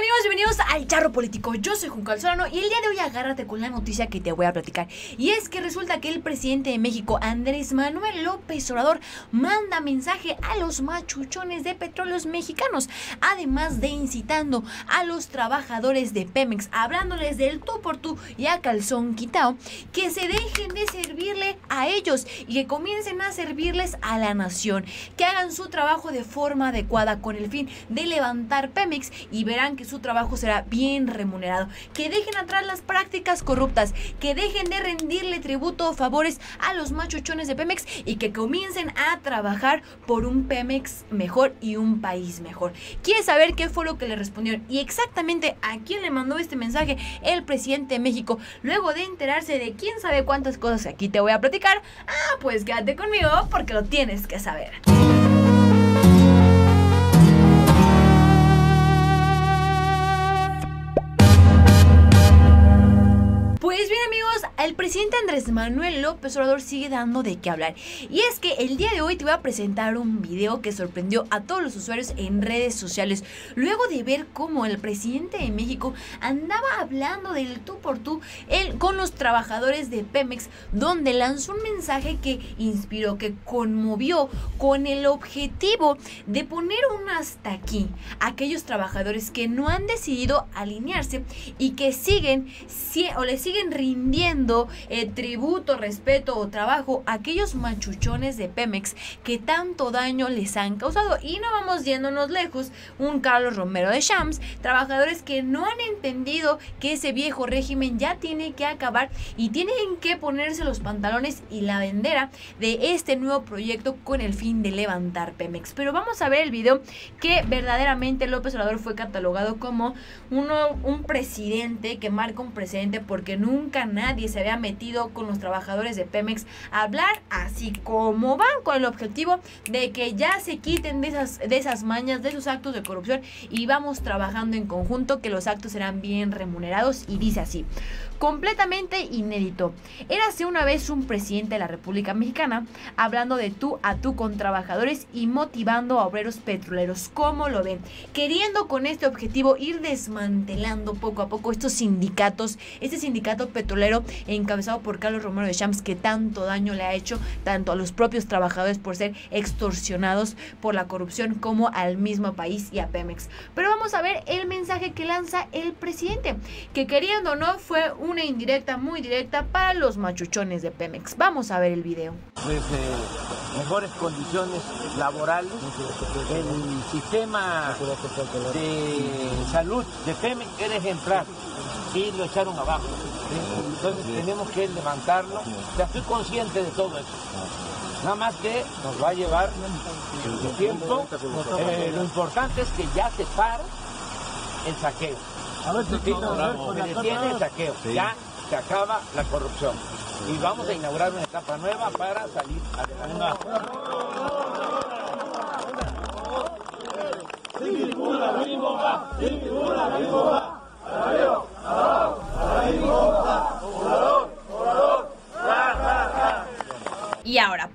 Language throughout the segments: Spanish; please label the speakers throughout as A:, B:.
A: Anyway, bienvenidos al Charro Político. Yo soy Juncal Solano y el día de hoy agárrate con la noticia que te voy a platicar. Y es que resulta que el presidente de México, Andrés Manuel López Obrador, manda mensaje a los machuchones de petróleos mexicanos, además de incitando a los trabajadores de Pemex, hablándoles del tú por tú y a calzón quitado, que se dejen de servirle a ellos y que comiencen a servirles a la nación, que hagan su trabajo de forma adecuada con el fin de levantar Pemex y verán que su trabajo será bien remunerado. Que dejen atrás las prácticas corruptas, que dejen de rendirle tributo o favores a los machuchones de Pemex y que comiencen a trabajar por un Pemex mejor y un país mejor. ¿Quieres saber qué fue lo que le respondieron y exactamente a quién le mandó este mensaje el presidente de México luego de enterarse de quién sabe cuántas cosas aquí te voy a platicar? Ah, pues quédate conmigo porque lo tienes que saber. Pues bien amigos, el presidente Andrés Manuel López Obrador sigue dando de qué hablar. Y es que el día de hoy te voy a presentar un video que sorprendió a todos los usuarios en redes sociales. Luego de ver cómo el presidente de México andaba hablando del tú por tú él, con los trabajadores de Pemex, donde lanzó un mensaje que inspiró, que conmovió con el objetivo de poner un hasta aquí a aquellos trabajadores que no han decidido alinearse y que siguen o le siguen rindiendo eh, tributo, respeto o trabajo a aquellos machuchones de Pemex que tanto daño les han causado. Y no vamos yéndonos lejos, un Carlos Romero de Shams, trabajadores que no han entendido que ese viejo régimen ya tiene que acabar y tienen que ponerse los pantalones y la bandera de este nuevo proyecto con el fin de levantar Pemex. Pero vamos a ver el video que verdaderamente López Obrador fue catalogado como uno, un presidente que marca un precedente porque nunca nadie se había metido con los trabajadores de Pemex a hablar así como van con el objetivo de que ya se quiten de esas, de esas mañas, de esos actos de corrupción y vamos trabajando en conjunto que los actos serán bien remunerados y dice así completamente inédito. Érase una vez un presidente de la República Mexicana hablando de tú a tú con trabajadores y motivando a obreros petroleros. ¿Cómo lo ven? Queriendo con este objetivo ir desmantelando poco a poco estos sindicatos, este sindicato petrolero encabezado por Carlos Romero de Champs que tanto daño le ha hecho tanto a los propios trabajadores por ser extorsionados por la corrupción como al mismo país y a Pemex. Pero vamos a ver el mensaje que lanza el presidente, que queriendo o no fue un una indirecta muy directa para los machuchones de Pemex. Vamos a ver el video.
B: Mejores condiciones laborales, el sistema de salud de Pemex era ejemplar y lo echaron abajo. Entonces tenemos que levantarlo. Ya estoy consciente de todo eso. Nada más que nos va a llevar tiempo. Eh, lo importante es que ya se para el saqueo. A ver, se detiene el saqueo. Ya se acaba la corrupción. Y vamos a inaugurar una etapa nueva para salir adelante.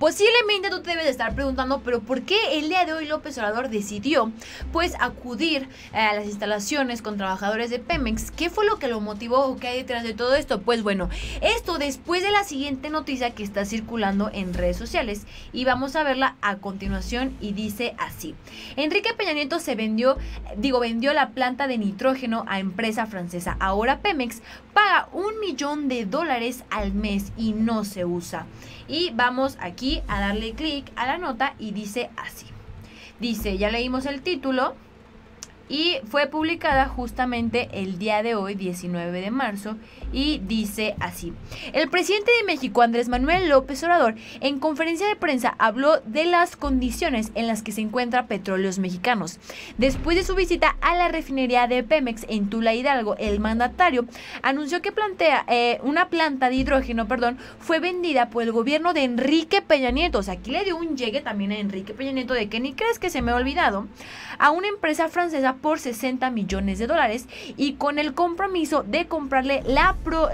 A: Posiblemente tú te debes de estar preguntando, pero ¿por qué el día de hoy López Obrador decidió pues acudir eh, a las instalaciones con trabajadores de Pemex? ¿Qué fue lo que lo motivó o qué hay detrás de todo esto? Pues bueno, esto después de la siguiente noticia que está circulando en redes sociales y vamos a verla a continuación y dice así. Enrique Peña Nieto se vendió, digo, vendió la planta de nitrógeno a empresa francesa. Ahora Pemex paga un millón de dólares al mes y no se usa. Y vamos aquí a darle clic a la nota y dice así. Dice, ya leímos el título y fue publicada justamente el día de hoy, 19 de marzo, y dice así. El presidente de México, Andrés Manuel López Obrador, en conferencia de prensa habló de las condiciones en las que se encuentran petróleos mexicanos. Después de su visita a la refinería de Pemex en Tula Hidalgo, el mandatario anunció que plantea eh, una planta de hidrógeno, perdón, fue vendida por el gobierno de Enrique Peña Nieto. O sea, aquí le dio un llegue también a Enrique Peña Nieto de que ni crees que se me ha olvidado a una empresa francesa por 60 millones de dólares y con el compromiso de comprarle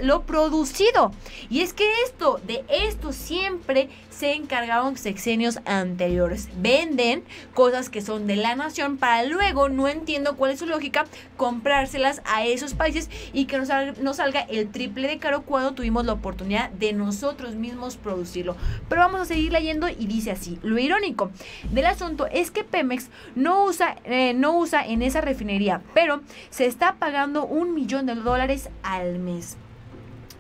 A: lo producido. Y es que esto, de esto siempre se encargaron sexenios anteriores. Venden cosas que son de la nación para luego, no entiendo cuál es su lógica, comprárselas a esos países y que nos salga, el triple de caro cuando tuvimos la oportunidad de nosotros mismos producirlo. Pero vamos a seguir leyendo y dice así, lo irónico del asunto es que Pemex no usa, eh, no usa en esa refinería, pero se está pagando un millón de dólares al mes.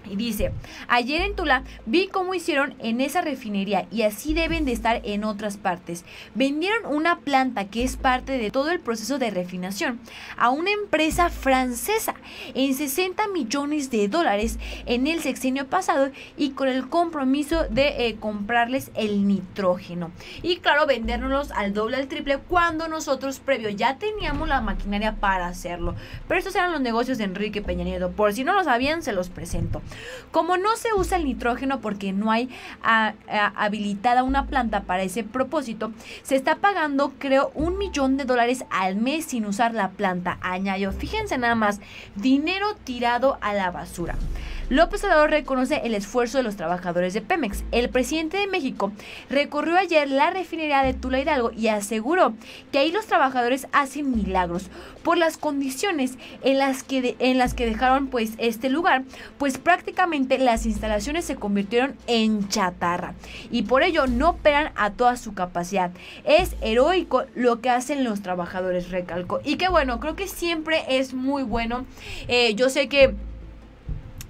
A: Y dice, ayer en Tula vi cómo hicieron en esa refinería y así deben de estar en otras partes. Vendieron una planta que es parte de todo el proceso de refinación a una empresa francesa en 60 millones de dólares en el sexenio pasado y con el compromiso de eh, comprarles el nitrógeno. Y claro, vendérnoslos al doble, al triple cuando nosotros previo ya teníamos la maquinaria para hacerlo. Pero estos eran los negocios de Enrique Peña Nieto. Por si no lo sabían, se los presento. Como no se usa el nitrógeno porque no hay habilitada una planta para ese propósito, se está pagando creo un millón de dólares al mes sin usar la planta. Añadió, fíjense nada más, dinero tirado a la basura. López Obrador reconoce el esfuerzo de los trabajadores de Pemex. El presidente de México recorrió ayer la refinería de Tula Hidalgo y aseguró que ahí los trabajadores hacen milagros por las condiciones en las que, en las que dejaron pues este lugar, pues prácticamente las instalaciones se convirtieron en chatarra y por ello no operan a toda su capacidad. Es heroico lo que hacen los trabajadores, recalco. Y que bueno, creo que siempre es muy bueno. Eh, yo sé que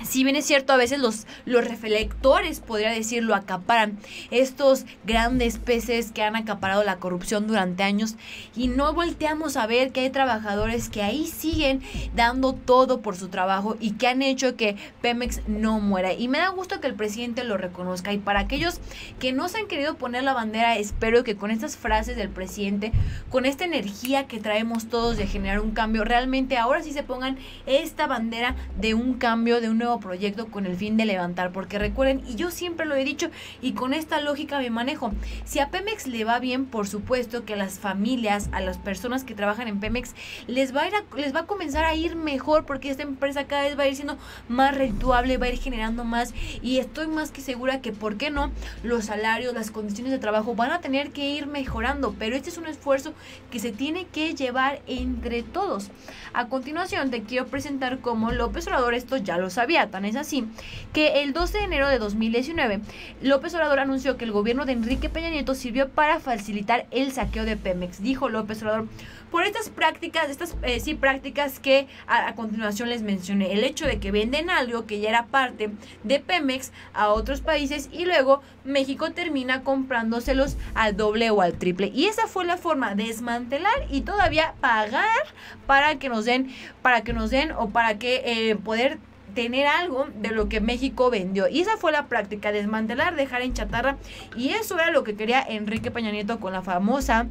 A: si bien es cierto, a veces los, los reflectores, podría decirlo, acaparan estos grandes peces que han acaparado la corrupción durante años y no volteamos a ver que hay trabajadores que ahí siguen dando todo por su trabajo y que han hecho que Pemex no muera. Y me da gusto que el presidente lo reconozca. Y para aquellos que no se han querido poner la bandera, espero que con estas frases del presidente, con esta energía que traemos todos de generar un cambio, realmente ahora sí se pongan esta bandera de un cambio, de un nuevo proyecto con el fin de levantar, porque recuerden, y yo siempre lo he dicho y con esta lógica me manejo, si a Pemex le va bien, por supuesto que a las familias, a las personas que trabajan en Pemex, les va a, les va a comenzar a ir mejor porque esta empresa cada vez va a ir siendo más redituable, va a ir generando más y estoy más que segura que, ¿por qué no? Los salarios, las condiciones de trabajo van a tener que ir mejorando, pero este es un esfuerzo que se tiene que llevar entre todos. A continuación te quiero presentar cómo López Obrador esto ya lo sabía Tan es así que el 12 de enero de 2019, López Obrador anunció que el gobierno de Enrique Peña Nieto sirvió para facilitar el saqueo de Pemex. Dijo López Obrador, por estas prácticas, estas eh, sí prácticas que a, continuación les mencioné, el hecho de que venden algo que ya era parte de Pemex a otros países y luego México termina comprándoselos al doble o al triple. Y esa fue la forma de desmantelar y todavía pagar para que nos den, para que nos den o para que eh, poder tener algo de lo que México vendió. Y esa fue la práctica, desmantelar, dejar en chatarra. Y eso era lo que quería Enrique Peña Nieto con la famosa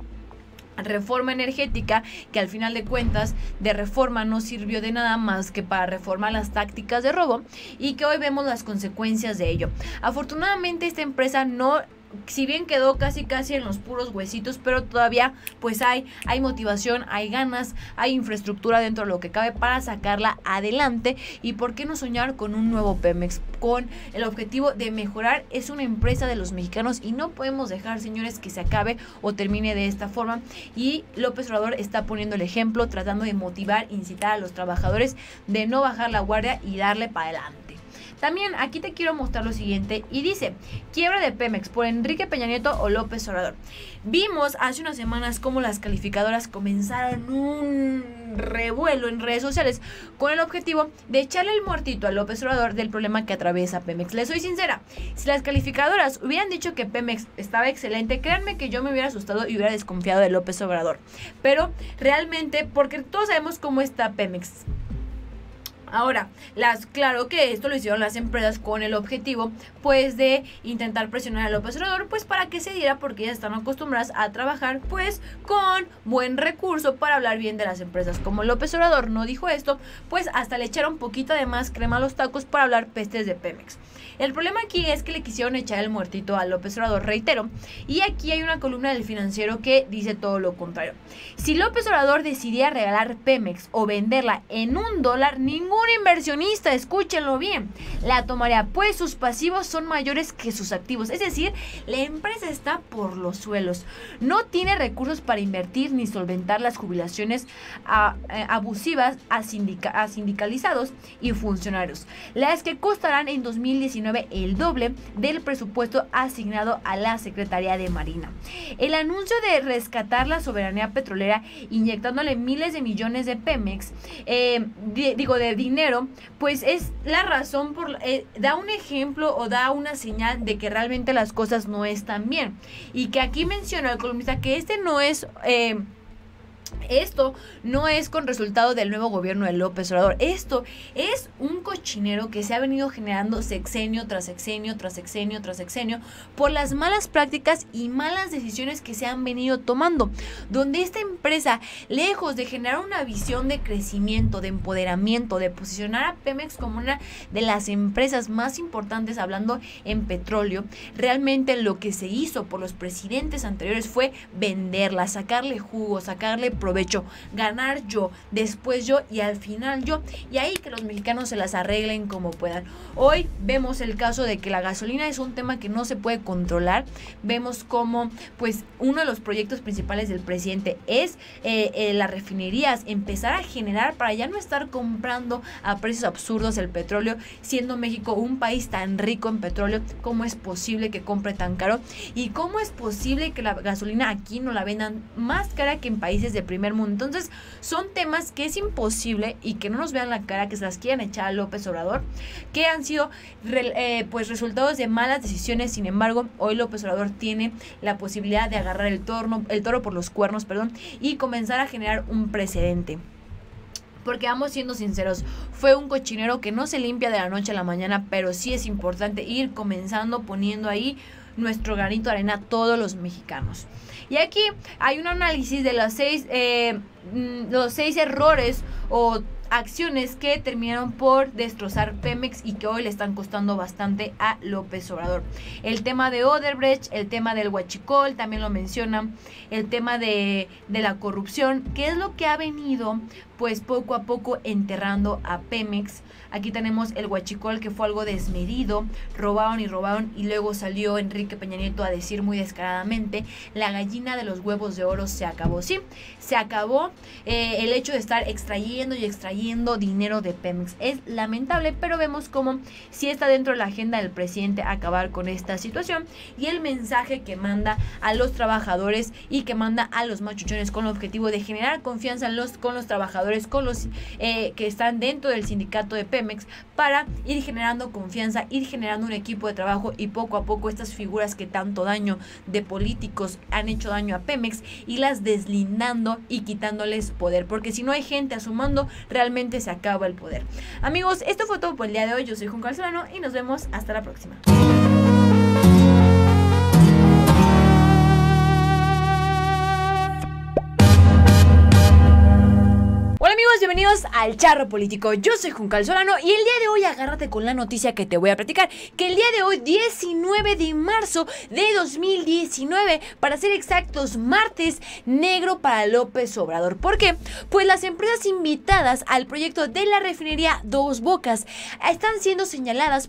A: reforma energética que al final de cuentas de reforma no sirvió de nada más que para reformar las tácticas de robo y que hoy vemos las consecuencias de ello. Afortunadamente esta empresa no si bien quedó casi casi en los puros huesitos, pero todavía pues hay, hay motivación, hay ganas, hay infraestructura dentro de lo que cabe para sacarla adelante. Y por qué no soñar con un nuevo Pemex con el objetivo de mejorar. Es una empresa de los mexicanos y no podemos dejar señores que se acabe o termine de esta forma. Y López Obrador está poniendo el ejemplo tratando de motivar, incitar a los trabajadores de no bajar la guardia y darle para adelante. También aquí te quiero mostrar lo siguiente y dice, quiebra de Pemex por Enrique Peña Nieto o López Obrador. Vimos hace unas semanas cómo las calificadoras comenzaron un revuelo en redes sociales con el objetivo de echarle el muertito a López Obrador del problema que atraviesa Pemex. Les soy sincera, si las calificadoras hubieran dicho que Pemex estaba excelente, créanme que yo me hubiera asustado y hubiera desconfiado de López Obrador. Pero realmente, porque todos sabemos cómo está Pemex Ahora, las, claro que esto lo hicieron las empresas con el objetivo, pues, de intentar presionar al López Obrador, pues, para que se diera, porque ya están acostumbradas a trabajar, pues, con buen recurso para hablar bien de las empresas. Como López Obrador no dijo esto, pues, hasta le echaron poquito de más crema a los tacos para hablar pestes de Pemex. El problema aquí es que le quisieron echar el muertito a López Obrador, reitero. Y aquí hay una columna del financiero que dice todo lo contrario. Si López Obrador decidía regalar Pemex o venderla en un dólar, ningún inversionista, escúchenlo bien, la tomaría, pues sus pasivos son mayores que sus activos. Es decir, la empresa está por los suelos. No tiene recursos para invertir ni solventar las jubilaciones eh, abusivas a sindicalizados y funcionarios, las que costarán en 2019 el doble del presupuesto asignado a la Secretaría de Marina. El anuncio de rescatar la soberanía petrolera inyectándole miles de millones de Pemex, eh, digo, de dinero, pues es la razón por... Eh, da un ejemplo o da una señal de que realmente las cosas no están bien. Y que aquí menciona el columnista que este no es... Eh, esto no es con resultado del nuevo gobierno de López Obrador. Esto es un cochinero que se ha venido generando sexenio tras sexenio, tras sexenio, tras sexenio, por las malas prácticas y malas decisiones que se han venido tomando. Donde esta empresa, lejos de generar una visión de crecimiento, de empoderamiento, de posicionar a Pemex como una de las empresas más importantes hablando en petróleo, realmente lo que se hizo por los presidentes anteriores fue venderla, sacarle jugo, sacarle provecho, ganar yo, después yo y al final yo. Y ahí que los mexicanos se las arreglen como puedan. Hoy vemos el caso de que la gasolina es un tema que no se puede controlar. Vemos como pues uno de los proyectos principales del presidente es eh, eh, las refinerías, empezar a generar para ya no estar comprando a precios absurdos el petróleo, siendo México un país tan rico en petróleo, ¿cómo es posible que compre tan caro? ¿Y cómo es posible que la gasolina aquí no la vendan más cara que en países de primer mundo. Entonces, son temas que es imposible y que no nos vean la cara, que se las quieran echar a López Obrador, que han sido eh, pues resultados de malas decisiones. Sin embargo, hoy López Obrador tiene la posibilidad de agarrar el, torno, el toro por los cuernos, perdón, y comenzar a generar un precedente. Porque vamos siendo sinceros, fue un cochinero que no se limpia de la noche a la mañana, pero sí es importante ir comenzando poniendo ahí nuestro granito de arena todos los mexicanos. Y aquí hay un análisis de las seis, eh, mm, los seis errores o acciones que terminaron por destrozar Pemex y que hoy le están costando bastante a López Obrador. El tema de Oderbrecht, el tema del huachicol, también lo mencionan, el tema de, de la corrupción, que es lo que ha venido pues poco a poco enterrando a Pemex. Aquí tenemos el huachicol que fue algo desmedido, robaron y robaron y luego salió Enrique Peña Nieto a decir muy descaradamente, la gallina de los huevos de oro se acabó. Sí, se acabó eh, el hecho de estar extrayendo y extrayendo dinero de Pemex. Es lamentable, pero vemos como si está dentro de la agenda del presidente acabar con esta situación y el mensaje que manda a los trabajadores y que manda a los machuchones con el objetivo de generar confianza en los, con los trabajadores con los eh, que están dentro del sindicato de Pemex para ir generando confianza, ir generando un equipo de trabajo y poco a poco estas figuras que tanto daño de políticos han hecho daño a Pemex y las deslindando y quitándoles poder, porque si no hay gente a su mando, realmente se acaba el poder. Amigos, esto fue todo por el día de hoy. Yo soy Juan Calzano y nos vemos hasta la próxima. Bienvenidos al Charro Político. Yo soy Juncal Solano y el día de hoy agárrate con la noticia que te voy a platicar. Que el día de hoy, 19 de marzo de 2019, para ser exactos, martes negro para López Obrador. ¿Por qué? Pues las empresas invitadas al proyecto de la refinería Dos Bocas están siendo señaladas